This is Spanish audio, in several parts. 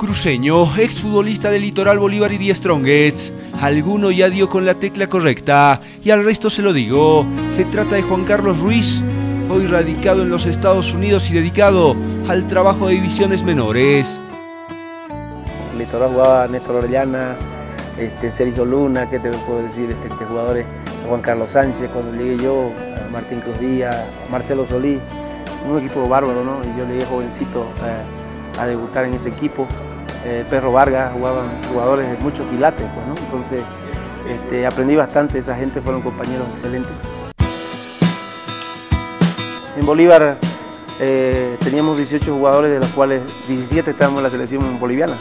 Cruceño, exfutbolista del Litoral Bolívar y Die Strongets. Alguno ya dio con la tecla correcta y al resto se lo digo. Se trata de Juan Carlos Ruiz, hoy radicado en los Estados Unidos y dedicado al trabajo de divisiones menores. Litoral jugaba Néstor Orellana, este, Sergio Luna, ¿qué te puedo decir? Este, este jugadores, Juan Carlos Sánchez, cuando llegué yo, Martín Cruz Díaz, Marcelo Solí, un equipo bárbaro, ¿no? Y yo llegué jovencito eh, a debutar en ese equipo. Eh, Perro Vargas, jugaban jugadores de muchos pilates, pues, ¿no? Entonces este, aprendí bastante, esa gente fueron compañeros excelentes. En Bolívar eh, teníamos 18 jugadores, de los cuales 17 estábamos en la selección boliviana.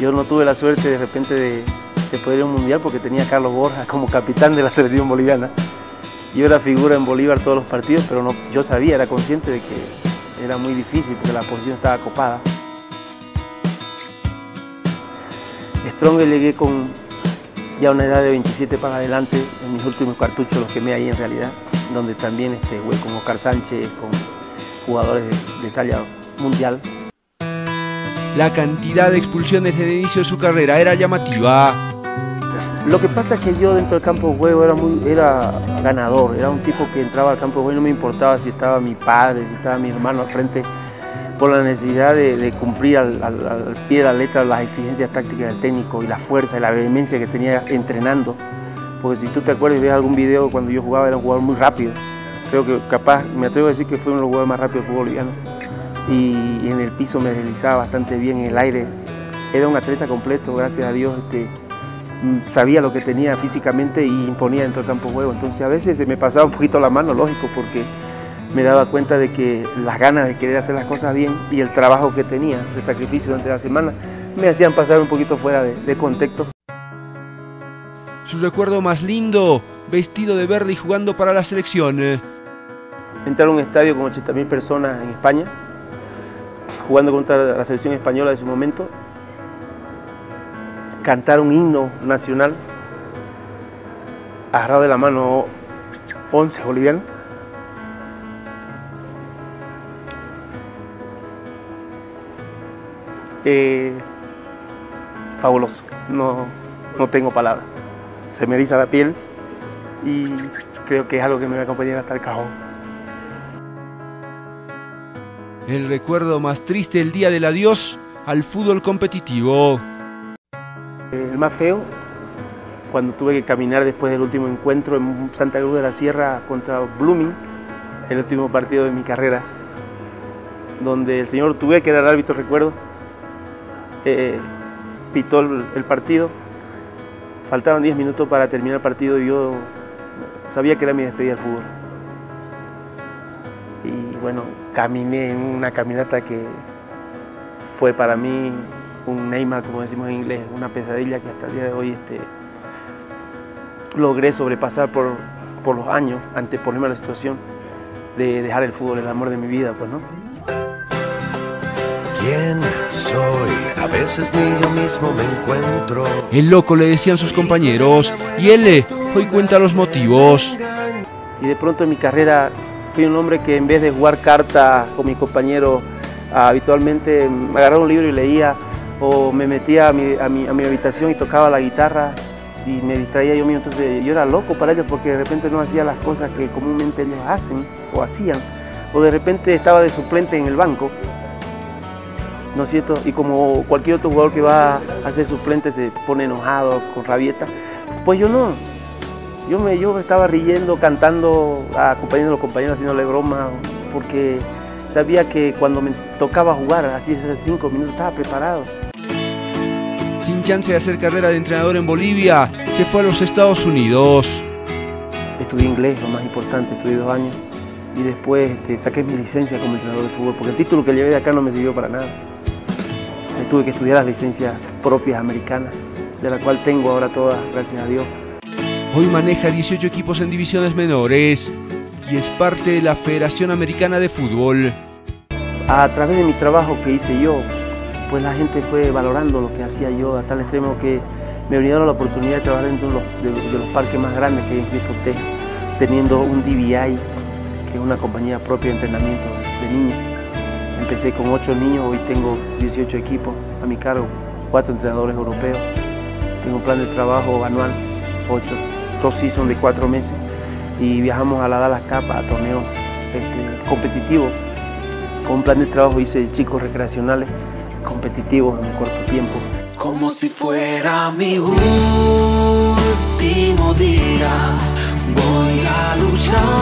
Yo no tuve la suerte de repente de, poder ir a un mundial porque tenía a Carlos Borja como capitán de la selección boliviana. Yo era figura en Bolívar todos los partidos, pero no, yo sabía, era consciente de que era muy difícil porque la posición estaba copada. Strong llegué con ya una edad de 27 para adelante, en mis últimos cartuchos los quemé ahí en realidad, donde también este, jugué con Oscar Sánchez, con jugadores de, talla mundial. La cantidad de expulsiones en el inicio de su carrera era llamativa. Lo que pasa es que yo dentro del campo de juego era, muy, era ganador, era un tipo que entraba al campo de juego y no me importaba si estaba mi padre, si estaba mi hermano al frente, por la necesidad de, cumplir al, pie de la letra las exigencias tácticas del técnico y la fuerza y la vehemencia que tenía entrenando. Porque si tú te acuerdas y ves algún video cuando yo jugaba era un jugador muy rápido. Creo que capaz, me atrevo a decir que fue uno de los jugadores más rápidos del fútbol boliviano. Y, en el piso me deslizaba bastante bien en el aire. Era un atleta completo, gracias a Dios. Este, mm, sabía lo que tenía físicamente y imponía dentro del campo de juego. Entonces a veces se me pasaba un poquito la mano, lógico, porque me daba cuenta de que las ganas de querer hacer las cosas bien y el trabajo que tenía, el sacrificio durante la semana, me hacían pasar un poquito fuera de, contexto. Su recuerdo más lindo, vestido de verde y jugando para la selección. Entrar a un estadio con 80.000 personas en España, jugando contra la selección española de ese momento, cantar un himno nacional, agarrado de la mano 11 bolivianos, Eh, fabuloso, no, no tengo palabras. Se me eriza la piel y creo que es algo que me va a acompañar hasta el cajón. El recuerdo más triste el día del adiós al fútbol competitivo. El más feo, cuando tuve que caminar después del último encuentro en Santa Cruz de la Sierra contra Blooming, el último partido de mi carrera, donde el señor Tuve, que era el árbitro, recuerdo, eh, pitó el, partido. Faltaban 10 minutos para terminar el partido y yo sabía que era mi despedida del fútbol. Y bueno, caminé en una caminata que fue para mí un Neymar, como decimos en inglés, una pesadilla que hasta el día de hoy este, logré sobrepasar por, por los años, ante ponerme a la situación de dejar el fútbol, el amor de mi vida, pues, ¿no? ¿Quién soy? A veces ni yo mismo me encuentro. El loco le decían sus compañeros y él le hoy cuenta los motivos. Y de pronto en mi carrera fui un hombre que en vez de jugar carta con mi compañero habitualmente me agarraba un libro y leía o me metía a mi, a mi, habitación y tocaba la guitarra y me distraía yo mismo. Entonces yo era loco para ellos porque de repente no hacía las cosas que comúnmente ellos hacen o hacían. O de repente estaba de suplente en el banco ¿no es cierto? Y como cualquier otro jugador que va a ser suplente se pone enojado, con rabieta, pues yo no. Yo, me, yo estaba riendo, cantando, acompañando a los compañeros, haciéndole broma, porque sabía que cuando me tocaba jugar, así esos cinco minutos, estaba preparado. Sin chance de hacer carrera de entrenador en Bolivia, se fue a los Estados Unidos. Estudié inglés, lo más importante, estudié dos años y después este, saqué mi licencia como entrenador de fútbol, porque el título que llevé de acá no me sirvió para nada tuve que estudiar las licencias propias americanas, de la cual tengo ahora todas, gracias a Dios. Hoy maneja 18 equipos en divisiones menores y es parte de la Federación Americana de Fútbol. A través de mi trabajo que hice yo, pues la gente fue valorando lo que hacía yo a tal extremo que me brindaron la oportunidad de trabajar dentro de los, parques más grandes que hay en Cristo teniendo un DBI, que es una compañía propia de entrenamiento de niños Empecé con 8 niños, hoy tengo 18 equipos a mi cargo, 4 entrenadores europeos. Tengo un plan de trabajo anual, 8, dos seasons de 4 meses y viajamos a la Dallas Cup a torneos este, competitivos. Con un plan de trabajo hice chicos recreacionales competitivos en un corto tiempo. Como si fuera mi último día, voy a luchar